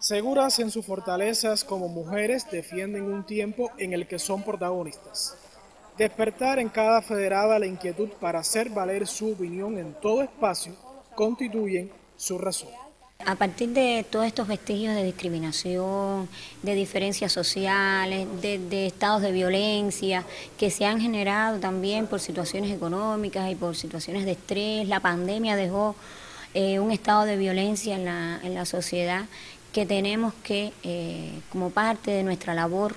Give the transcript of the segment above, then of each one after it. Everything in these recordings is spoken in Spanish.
Seguras en sus fortalezas como mujeres defienden un tiempo en el que son protagonistas. Despertar en cada federada la inquietud para hacer valer su opinión en todo espacio constituyen su razón. A partir de todos estos vestigios de discriminación, de diferencias sociales, de, estados de violencia que se han generado también por situaciones económicas y por situaciones de estrés, la pandemia dejó eh, un estado de violencia en la, en la sociedad que tenemos que, eh, como parte de nuestra labor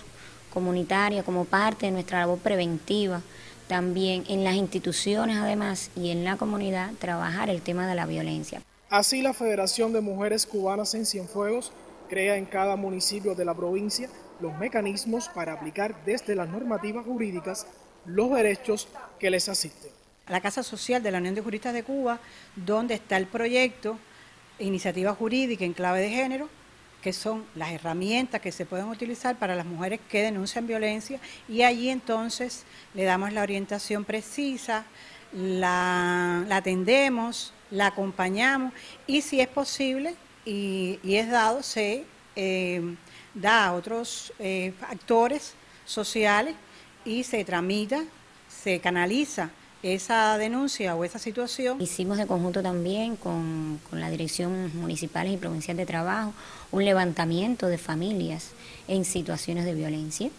comunitaria, como parte de nuestra labor preventiva, también en las instituciones además y en la comunidad, trabajar el tema de la violencia. Así la Federación de Mujeres Cubanas en Cienfuegos crea en cada municipio de la provincia los mecanismos para aplicar desde las normativas jurídicas los derechos que les asisten. La Casa Social de la Unión de Juristas de Cuba, donde está el proyecto Iniciativa Jurídica en Clave de Género, que son las herramientas que se pueden utilizar para las mujeres que denuncian violencia y allí entonces le damos la orientación precisa, la, atendemos, la acompañamos y si es posible y, es dado, se eh, da a otros eh, actores sociales y se tramita, se canaliza esa denuncia o esa situación. Hicimos de conjunto también con, con la Dirección Municipal y Provincial de Trabajo un levantamiento de familias en situaciones de violencia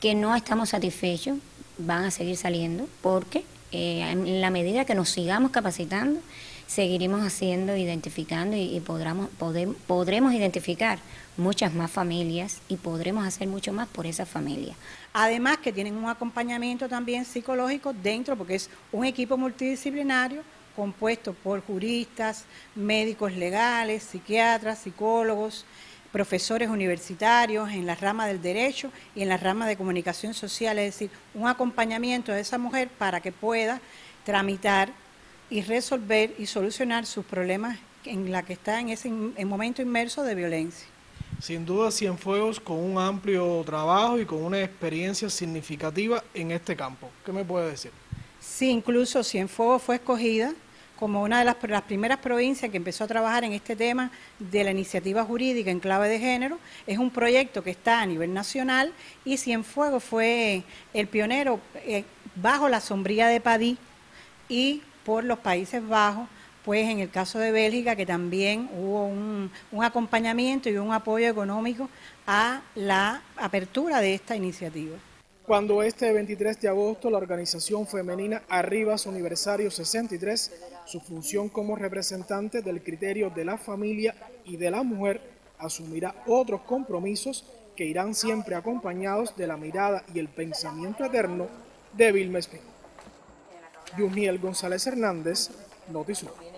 que no estamos satisfechos, van a seguir saliendo porque eh, en la medida que nos sigamos capacitando, seguiremos haciendo, identificando y, podremos, podremos identificar muchas más familias y podremos hacer mucho más por esas familias. Además que tienen un acompañamiento también psicológico dentro, porque es un equipo multidisciplinario compuesto por juristas, médicos legales, psiquiatras, psicólogos, profesores universitarios en la rama del derecho y en la rama de comunicación social, es decir, un acompañamiento de esa mujer para que pueda tramitar y resolver y solucionar sus problemas en la que está en ese momento inmerso de violencia. Sin duda Cienfuegos con un amplio trabajo y con una experiencia significativa en este campo. ¿Qué me puede decir? Sí, incluso Cienfuegos fue escogida como una de las, primeras provincias que empezó a trabajar en este tema de la iniciativa jurídica en clave de género. Es un proyecto que está a nivel nacional y Cienfuegos fue el pionero eh, bajo la sombría de Padí y por los Países Bajos, pues en el caso de Bélgica que también hubo un, acompañamiento y un apoyo económico a la apertura de esta iniciativa cuando este 23 de agosto la organización femenina Arribas Universario 63, su función como representante del criterio de la familia y de la mujer, asumirá otros compromisos que irán siempre acompañados de la mirada y el pensamiento eterno de Vilma Espín. Yuniel González Hernández, Notisur.